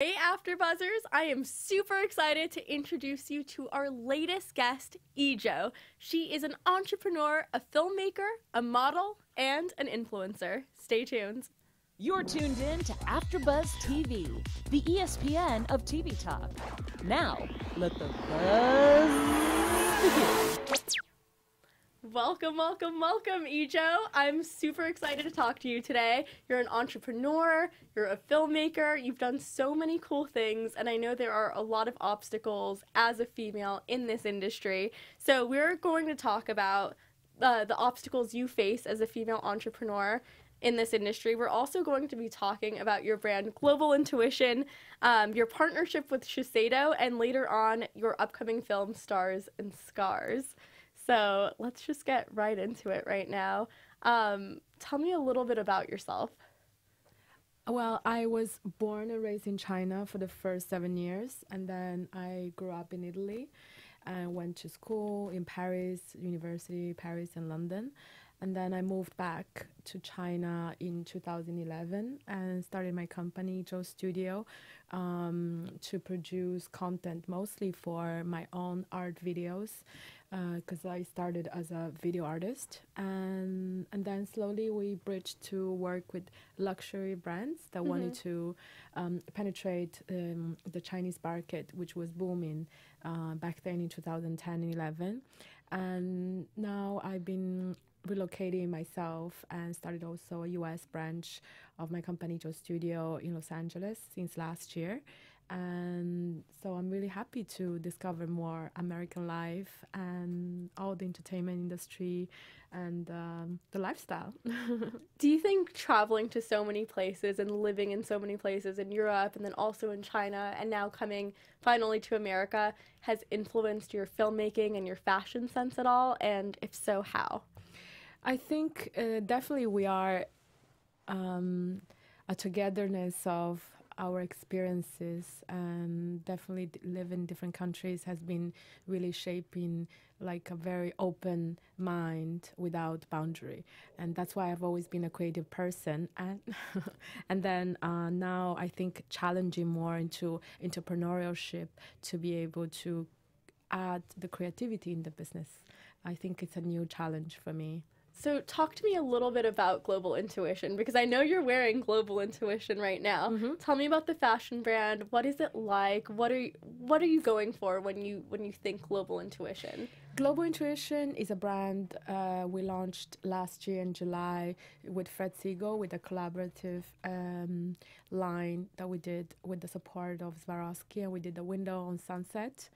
Hey, AfterBuzzers! I am super excited to introduce you to our latest guest, Yi Zhou. She is an entrepreneur, a filmmaker, a model, and an influencer. Stay tuned. You're tuned in to AfterBuzz TV, the ESPN of TV talk. Now, let the buzz begin. Welcome, welcome, welcome, Yi Zhou. I'm super excited to talk to you today. You're an entrepreneur, you're a filmmaker, you've done so many cool things, and I know there are a lot of obstacles as a female in this industry. So, we're going to talk about uh, the obstacles you face as a female entrepreneur in this industry. We're also going to be talking about your brand Global Intuition, um, your partnership with Shiseido, and later on your upcoming film Stars and Scars. So let's just get right into it right now. Um, tell me a little bit about yourself. Well, I was born and raised in China for the first seven years, and then I grew up in Italy and went to school in Paris, University, Paris, and London. And then I moved back to China in 2011 and started my company, Zhou Studio, um, to produce content mostly for my own art videos because uh, I started as a video artist, and and then slowly we bridged to work with luxury brands that mm-hmm. wanted to um, penetrate um, the Chinese market, which was booming uh, back then in 2010 and 11, and now I've been relocating myself and started also a US branch of my company Zhou Studio in Los Angeles since last year and so I'm really happy to discover more American life and all the entertainment industry and um, the lifestyle. Do you think traveling to so many places and living in so many places in Europe and then also in China and now coming finally to America has influenced your filmmaking and your fashion sense at all? And if so, how? I think uh, definitely we are um, a togetherness of our experiences and definitely live in different countries has been really shaping like a very open mind without boundary. And that's why i've always been a creative person. And and then uh, now i think challenging more into entrepreneurship to be able to add the creativity in the business. I think it's a new challenge for me so, talk to me a little bit about Global Intuition because I know you're wearing Global Intuition right now. Mm-hmm. Tell me about the fashion brand. What is it like? What are you, what are you going for when you when you think Global Intuition? Global Intuition is a brand uh, we launched last year in July with Fred Segal with a collaborative um, line that we did with the support of Swarovski, and we did the window on Sunset,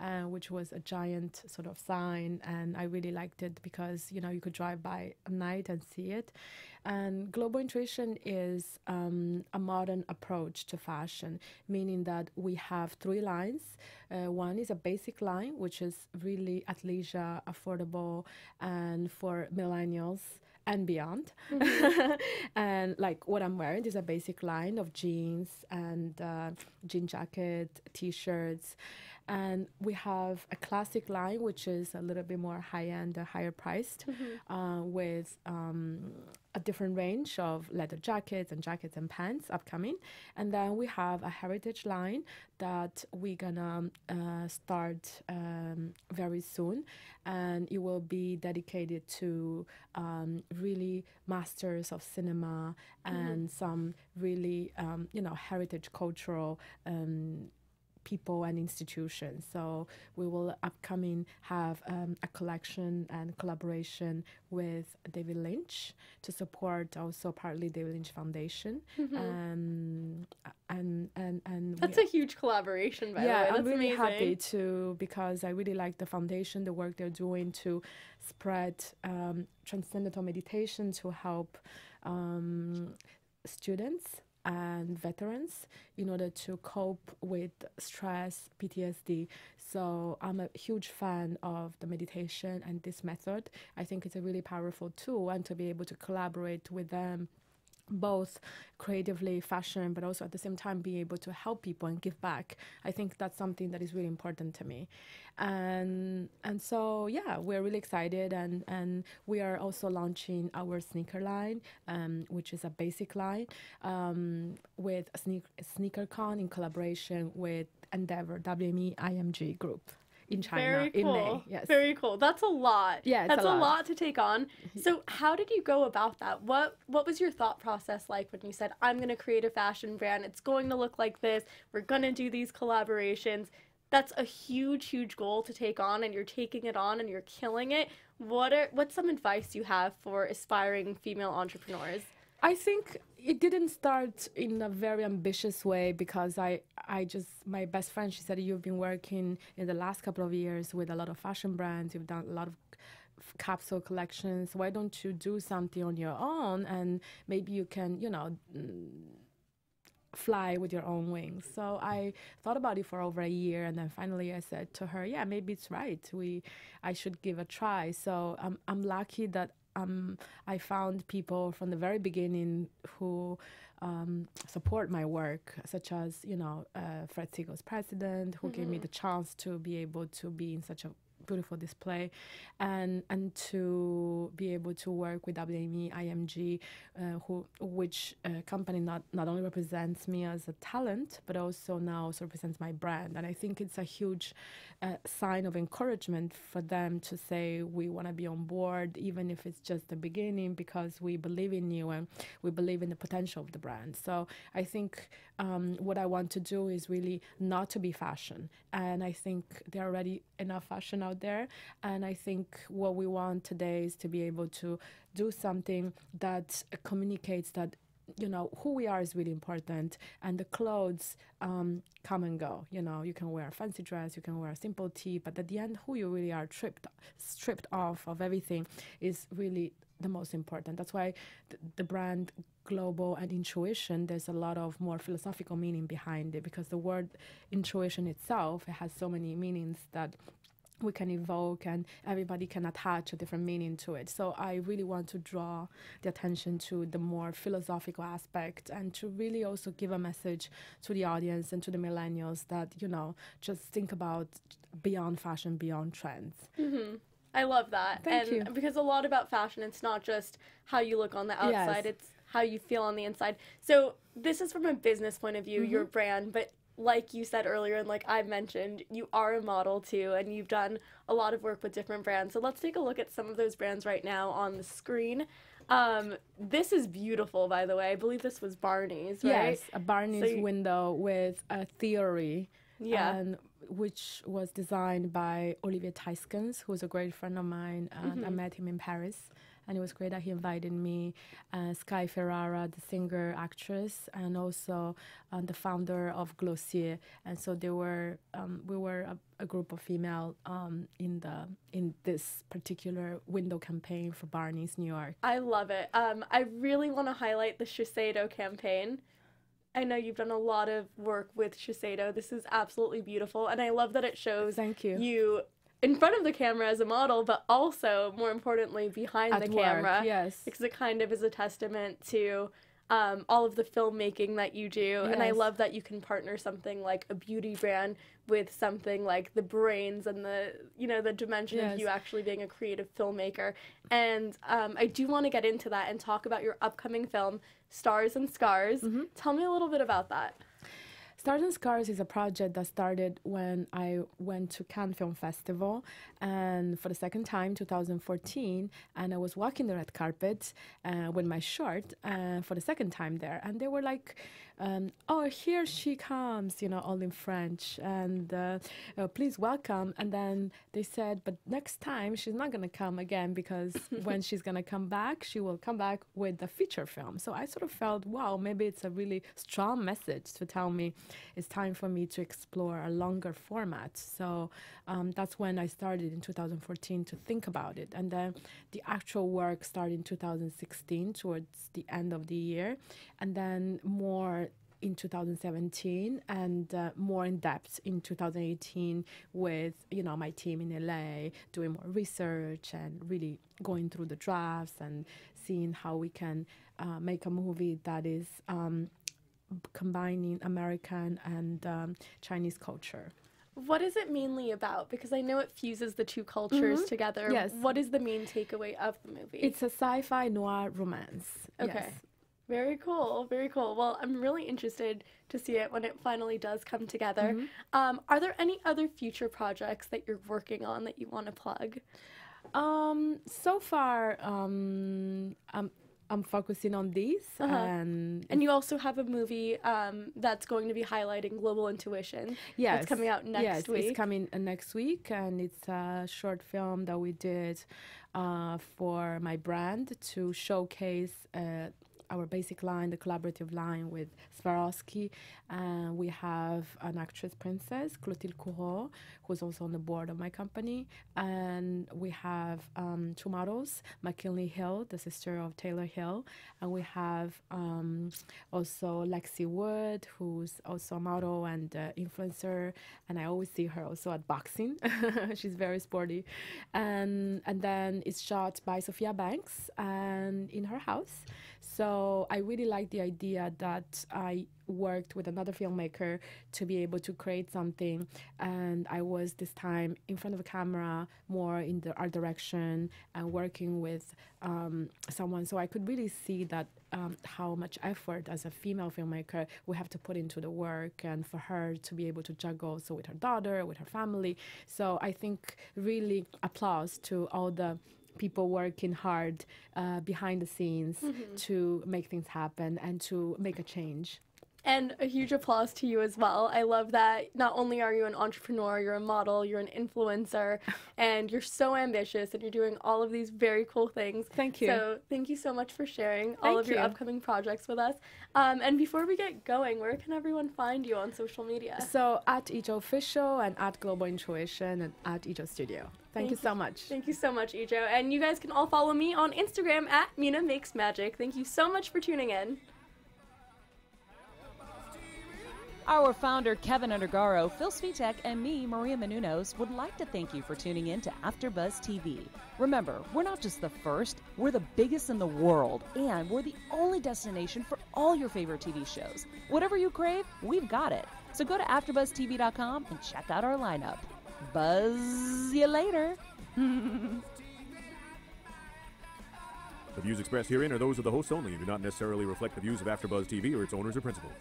uh, which was a giant sort of sign, and I really liked it because you know you could drive by at night and see it. And Global Intuition is um, a modern approach to fashion, meaning that we have three lines. Uh, one is a basic line, which is really athleisure, affordable, and for millennials and beyond. Mm-hmm. and like what I'm wearing is a basic line of jeans and uh, jean jacket, t-shirts, and we have a classic line which is a little bit more high end, uh, higher priced, mm-hmm. uh, with um, a different range of leather jackets and jackets and pants upcoming. And then we have a heritage line that we're gonna uh, start um, very soon, and it will be dedicated to um, really masters of cinema mm-hmm. and mm-hmm. some really um, you know heritage cultural um, people and institutions. So we will upcoming have um, a collection and collaboration with David Lynch to support also partly David Lynch Foundation. Mm-hmm. Um, and and and that's a huge collaboration. By yeah, the way. I'm really amazing. happy to because I really like the foundation, the work they're doing to spread um, transcendental meditation to help um, students and veterans in order to cope with stress, PTSD. So I'm a huge fan of the meditation and this method. I think it's a really powerful tool, and to be able to collaborate with them both creatively fashion but also at the same time be able to help people and give back. I think that's something that is really important to me. And and so yeah we're really excited and and we are also launching our sneaker line um, which is a basic line um, with sneak, sneakercon in collaboration with endeavor wme img group in China Very in. May. Yes. Very cool. That's a lot. Yeah, That's a a lot. lot to take on. Mm-hmm. So how did you go about that? What what was your thought process like when you said, I'm gonna create a fashion brand, it's going to look like this, we're gonna do these collaborations. That's a huge, huge goal to take on and you're taking it on and you're killing it. What are what's some advice you have for aspiring female entrepreneurs? I think it didn't start in a very ambitious way because I, I just my best friend she said you've been working in the last couple of years with a lot of fashion brands. You've done a lot of capsule collections. Why don't you do something on your own and maybe you can you know mm, fly with your own wings? So i thought about it for over a year and then finally i said to her yeah maybe it's right. We i should give a try. So i'm, I'm lucky that um, I found people from the very beginning who um, support my work, such as you know uh, Fred Segal's president, who gave me the chance to be able to be in such a beautiful display, and and to be able to work with WME IMG, uh, who which uh, company not not only represents me as a talent, but also now also represents my brand, and I think it's a huge uh, sign of encouragement for them to say we want to be on board, even if it's just the beginning, because we believe in you and we believe in the potential of the brand. So I think um, what I want to do is really not to be fashion, and I think there are already enough fashion out there, and I think what we want today is to be able to do something that communicates that you know who we are is really important. And the clothes um, come and go. You know you can wear a fancy dress you can wear a simple tee but at the end who you really are stripped stripped off of everything is really the most important. That's why th- the brand global and intuition there's a lot of more philosophical meaning behind it because the word intuition itself it has so many meanings that we can evoke and everybody can attach a different meaning to it. So I really want to draw the attention to the more philosophical aspect and to really also give a message to the audience and to the millennials that, you know, just think about beyond fashion, beyond trends. I love that. Thank and you. because a lot about fashion, it's not just how you look on the outside, Yes. it's how you feel on the inside. So this is from a business point of view, your Mm-hmm. brand, but like you said earlier and like I mentioned, you are a model too and you've done a lot of work with different brands. So let's take a look at some of those brands right now on the screen. Um, this is beautiful by the way. I believe this was Barney's, right? Yes, a Barney's you- window with a theory. Yeah. And which was designed by Olivier Theyskens, who's a great friend of mine. And Mm-hmm. I met him in Paris. And it was great that he invited me, uh, Sky Ferreira, the singer, actress, and also uh, the founder of Glossier. And so they were, um, we were a, a group of female um, in the in this particular window campaign for Barney's New York. I love it. Um, I really want to highlight the Shiseido campaign. I know you've done a lot of work with Shiseido. This is absolutely beautiful, and I love that it shows Thank you. you in front of the camera as a model, but also more importantly behind At the work, camera. yes. because it kind of is a testament to um, all of the filmmaking that you do, and I love that you can partner something like a beauty brand with something like the brains and the you know the dimension of you actually being a creative filmmaker. And um, I do want to get into that and talk about your upcoming film, Stars and Scars. Mm-hmm. Tell me a little bit about that. Stars and Scars is a project that started when I went to Cannes Film Festival and for the second time, 2014, and I was walking the red carpet uh, with my short uh, for the second time there, and they were like, um, "Oh, here she comes," you know, all in French, and uh, uh, please welcome. And then they said, "But next time she's not gonna come again because when she's gonna come back, she will come back with a feature film." So I sort of felt, wow, maybe it's a really strong message to tell me it's time for me to explore a longer format. So um, that's when I started in 2014 to think about it. And then the actual work started in 2016 towards the end of the year. And then more in 2017 and uh, more in depth in 2018 with you know my team in LA doing more research and really going through the drafts and seeing how we can uh, make a movie that is um, combining American and um, Chinese culture. What is it mainly about? Because I know it fuses the two cultures Mhm. together. Yes. What is the main takeaway of the movie? It's a sci-fi noir romance. Okay. Yes. Very cool, very cool. Well, I'm really interested to see it when it finally does come together. Mm-hmm. Um, are there any other future projects that you're working on that you want to plug? Um, so far, um, I'm I'm focusing on these, Uh-huh. and And you also have a movie um, that's going to be highlighting global intuition. yes, It's coming out next yes, week. it's coming uh, next week, and it's a short film that we did uh, for my brand to showcase. Uh, our basic line, the collaborative line with Swarovski, and we have an actress princess, Clotilde Courau, who's also on the board of my company, and we have um, two models, McKinley Hill, the sister of Taylor Hill, and we have um, also Lexi Wood, who's also a model and uh, influencer, and I always see her also at boxing. She's very sporty, and and then it's shot by Sophia Banks and in her house. So I really like the idea that I worked with another filmmaker to be able to create something, and I was this time in front of a camera, more in the art direction, and working with um, someone. So I could really see that um, how much effort as a female filmmaker we have to put into the work, and for her to be able to juggle so with her daughter, with her family. So I think really applause to all the people working hard uh, behind the scenes to make things happen and to make a change. And a huge applause to you as well. I love that not only are you an entrepreneur, you're a model, you're an influencer, and you're so ambitious and you're doing all of these very cool things. Thank you. So thank you so much for sharing all Thank of your upcoming projects with us. Um, and before we get going, where can everyone find you on social media? So at Yi Zhou Official and at Global Intuition and at Yi Zhou Studio. Thank, you Thank so much. Thank you so much, Yi Zhou. And you guys can all follow me on Instagram at Mina Makes Magic. Thank you so much for tuning in. Our founder, Keven Undergaro, Phil Svitek, and me, Maria Menounos, would like to thank you for tuning in to AfterBuzz TV. Remember, we're not just the first, we're the biggest in the world, and we're the only destination for all your favorite TV shows. Whatever you crave, we've got it. So go to AfterBuzzTV.com and check out our lineup. Buzz you later. The views expressed herein are those of the hosts only and do not necessarily reflect the views of AfterBuzz TV or its owners or principals.